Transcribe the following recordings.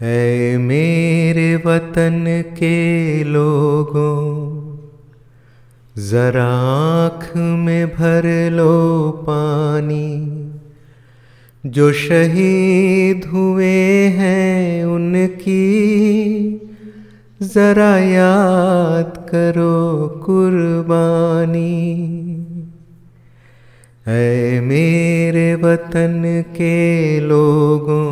है मेरे वतन के लोगों, जरा आँख में भर लो पानी। जो शहीद हुए हैं उनकी, जरा याद करो कुर्बानी। है मेरे वतन के लोगों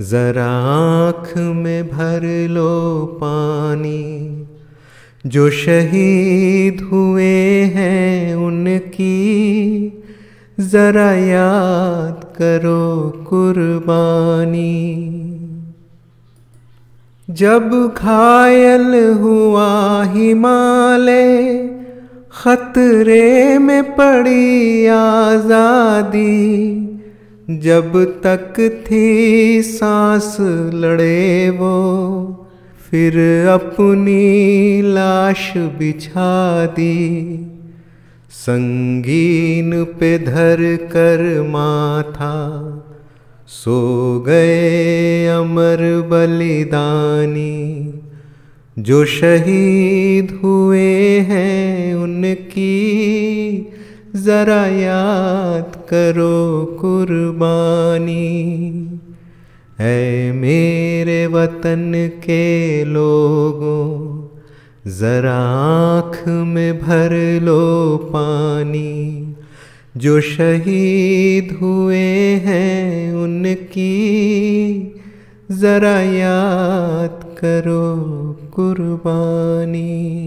जरा आँख में भर लो पानी। जो शहीद हुए हैं उनकी, जरा याद करो कुर्बानी। जब घायल हुआ हिमालय, खतरे में पड़ी आज़ादी। जब तक थी सांस लड़े वो, फिर अपनी लाश बिछा दी। संगीन पे धर कर माथा, सो गए अमर बलिदानी। जो शहीद हुए हैं उनकी जरा याद करो कुर्बानी। ऐ मेरे वतन के लोगों, जरा आँख में भर लो पानी। जो शहीद हुए हैं उनकी, जरा याद करो कुर्बानी।